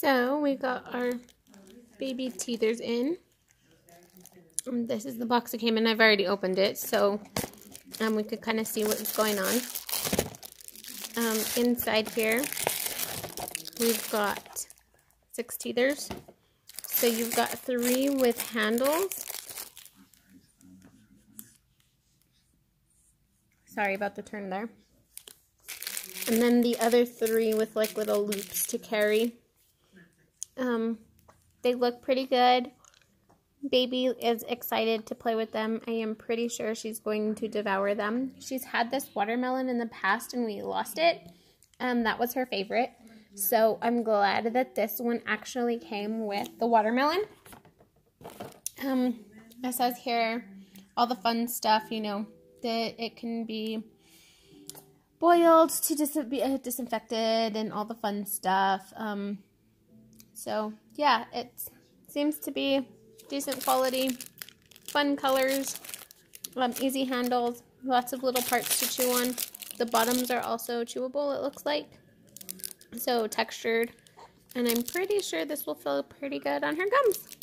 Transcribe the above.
So we got our baby teethers in. Um, this is the box that came in. I've already opened it, so um, we could kind of see what's going on. Um, inside here, we've got six teethers. So you've got three with handles. Sorry about the turn there. And then the other three with like little loops to carry. Um, they look pretty good. Baby is excited to play with them. I am pretty sure she's going to devour them. She's had this watermelon in the past and we lost it. Um, that was her favorite. So I'm glad that this one actually came with the watermelon. Um, it says here all the fun stuff, you know, that it can be boiled to dis be uh, disinfected and all the fun stuff. Um, so yeah, it seems to be decent quality, fun colors, um, easy handles, lots of little parts to chew on. The bottoms are also chewable, it looks like. So textured. And I'm pretty sure this will feel pretty good on her gums.